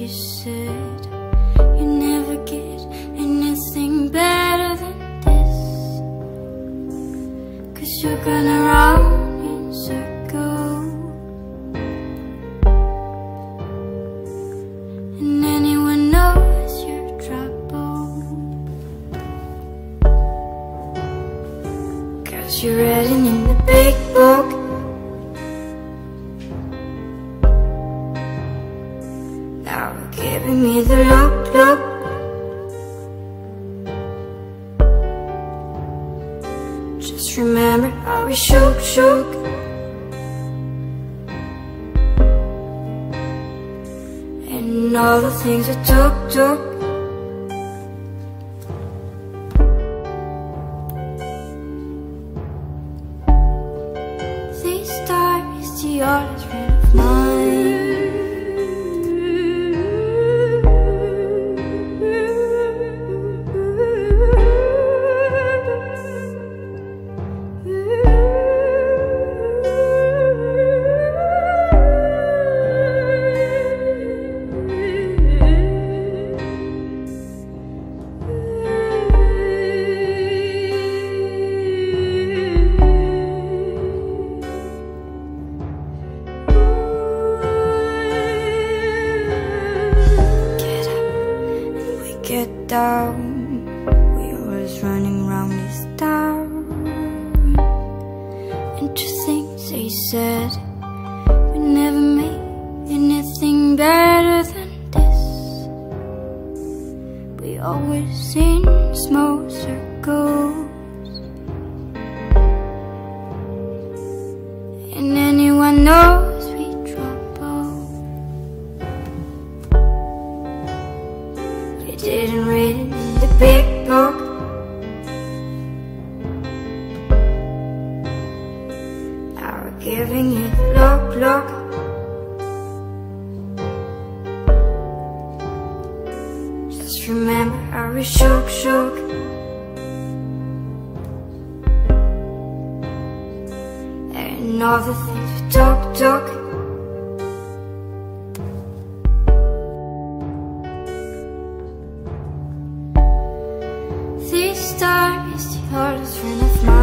you should You never get anything better than this. Cause you're gonna round in circles. And anyone knows you're trouble. Cause you're writing in the big book. Now giving me the look, look Just remember how we shook, shook. And all the things I took, took. This star is the oldest friend of Get get down. We always running round this town. Things they said, we never made anything better than this. We always in small circles. And anyone knows didn't read it in the big book. Now we're giving you the look, look. Just remember how we shook, shook. And all the things we took, took. hardest friend of mine